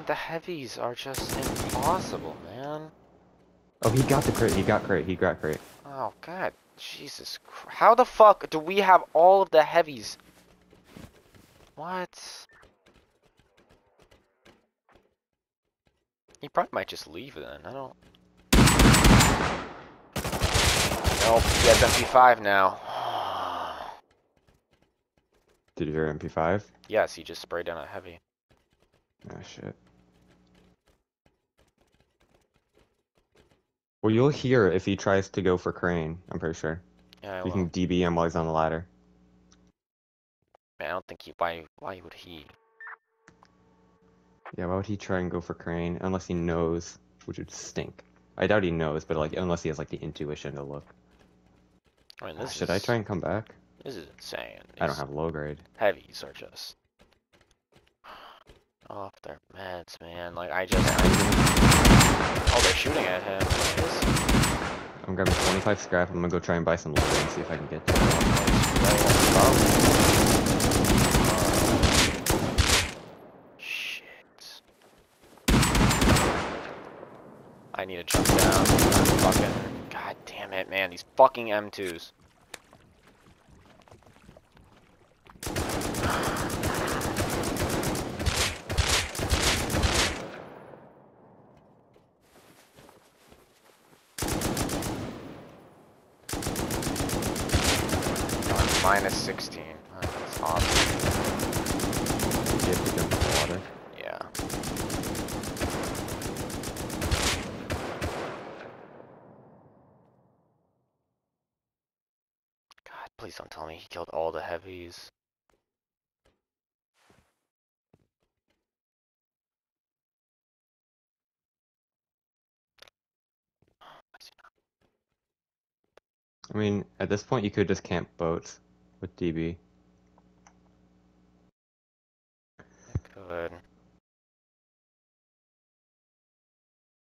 mean, the heavies are just impossible, man. Oh, he got the crate. He got crate. He got crate. Oh, God. Jesus Christ. How the fuck do we have all of the heavies? What? He probably might just leave then. I don't... Nope, he has MP5 now. Did you hear MP5? yes, he just sprayed down a heavy. Oh shit. Well, you'll hear if he tries to go for crane. I'm pretty sure. Yeah, I You will. can DB him while he's on the ladder. Man, I don't think he... Why, why would he? Yeah, why would he try and go for crane unless he knows, which would stink. I doubt he knows, but like unless he has like the intuition to look. I mean, this Should is... I try and come back? This is insane. I don't have low grade. Heavies are just... Off their meds, man. Like, I just... Oh, they're shooting at him. I'm grabbing 25 scrap. I'm gonna go try and buy some grade and see if I can get that. Shit. I need to jump down. Fucking. God damn it, man. These fucking M2s. I'm minus 16. That's awesome. To the water. Yeah. God, please don't tell me he killed all the heavies. I mean, at this point, you could just camp boats with DB. Good.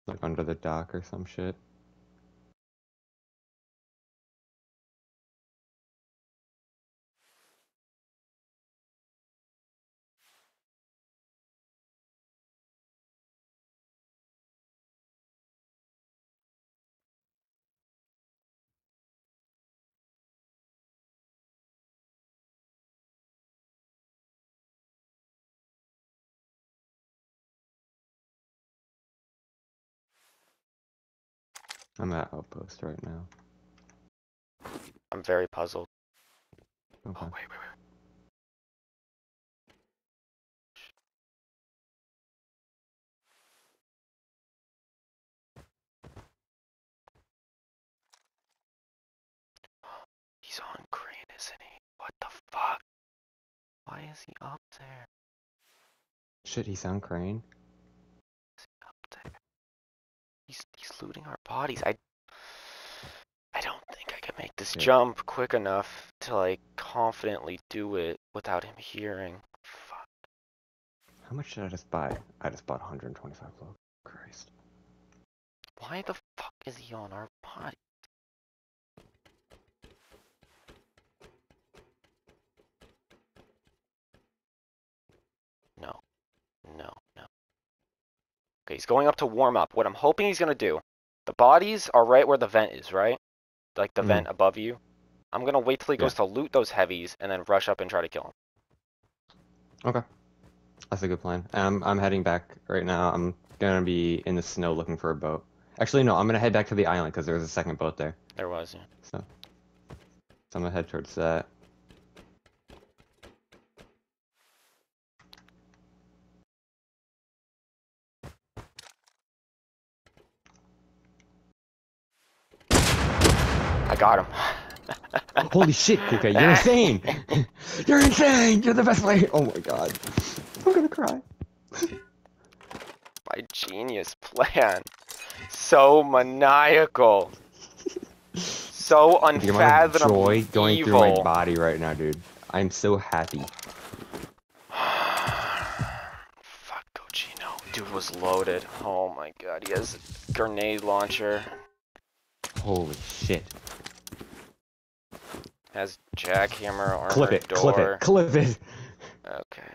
Like under the dock or some shit. I'm at outpost right now. I'm very puzzled. Okay. Oh, wait, wait, wait. He's on crane, isn't he? What the fuck? Why is he up there? Shit, he's on crane. He's he's looting our bodies. I I don't think I can make this Yeah. jump quick enough to like confidently do it without him hearing. Fuck. How much did I just buy? I just bought 125 low. Christ. Why the fuck is he on our body? No. No, no. Okay, he's going up to warm up. What I'm hoping he's gonna do, the bodies are right where the vent is, right? Like the Mhm. vent above you. I'm gonna wait till he Yeah. goes to loot those heavies and then rush up and try to kill him. Okay. That's a good plan. I'm I'm heading back right now. I'm gonna be in the snow looking for a boat. Actually, no. I'm gonna head back to the island because there was a second boat there. There was. yeah. So, so I'm gonna head towards that. I got him. Holy shit, Kuka, you're insane! you're insane! You're the best player! Oh my god. I'm gonna cry. My genius plan. So maniacal. So The of unfathomably joy going evil. through my body right now, dude. I'm so happy. Fuck Cochino. Dude was loaded. Oh my god, he has a grenade launcher. Holy shit. Has jackhammer armor Clip it, door. clip it, clip it! Okay.